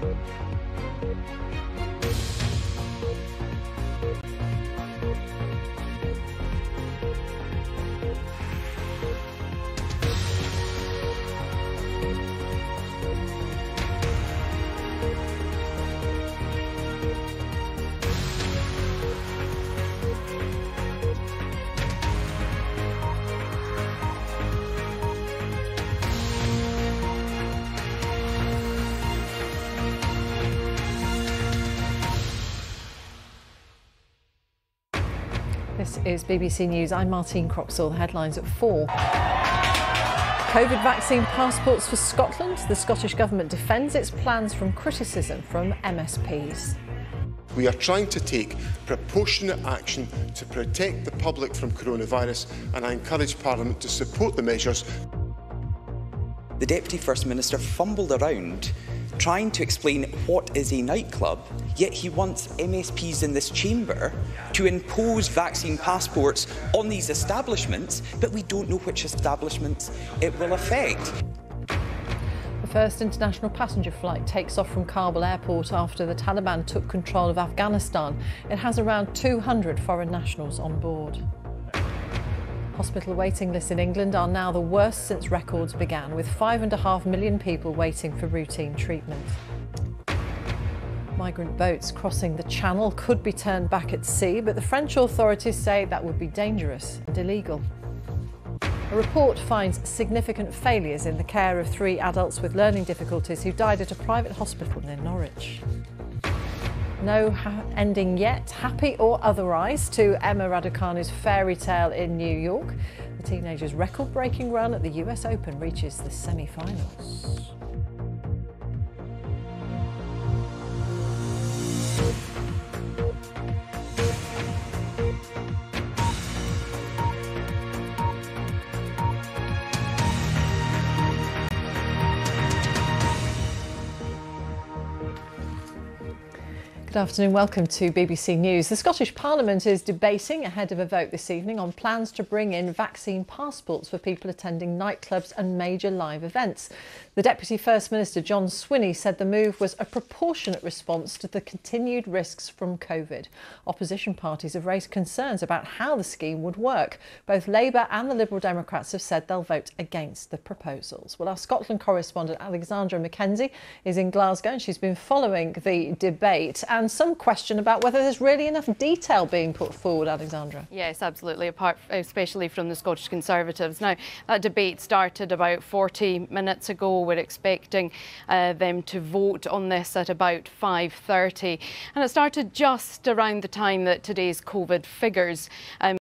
Música This is BBC News. I'm Martine Croxall. The headlines at four. COVID vaccine passports for Scotland. The Scottish Government defends its plans from criticism from MSPs. We are trying to take proportionate action to protect the public from coronavirus and I encourage Parliament to support the measures. The Deputy First Minister fumbled around trying to explain what is a nightclub, yet he wants MSPs in this chamber to impose vaccine passports on these establishments, but we don't know which establishments it will affect. The first international passenger flight takes off from Kabul airport after the Taliban took control of Afghanistan. It has around 200 foreign nationals on board. Hospital waiting lists in England are now the worst since records began, with 5.5 million people waiting for routine treatment. Migrant boats crossing the Channel could be turned back at sea, but the French authorities say that would be dangerous and illegal. A report finds significant failures in the care of three adults with learning difficulties who died at a private hospital near Norwich. No ending yet, happy or otherwise, to Emma Raducanu's fairy tale in New York. The teenager's record breaking run at the US Open reaches the semi finals. Good afternoon, welcome to BBC News. The Scottish Parliament is debating ahead of a vote this evening on plans to bring in vaccine passports for people attending nightclubs and major live events. The Deputy First Minister John Swinney said the move was a proportionate response to the continued risks from COVID. Opposition parties have raised concerns about how the scheme would work. Both Labour and the Liberal Democrats have said they'll vote against the proposals. Well, our Scotland correspondent Alexandra Mackenzie is in Glasgow and she's been following the debate and some question about whether there's really enough detail being put forward, Alexandra. Yes, absolutely, apart, especially from the Scottish Conservatives. Now, that debate started about 40 minutes ago. We're expecting uh, them to vote on this at about 5.30. And it started just around the time that today's COVID figures um,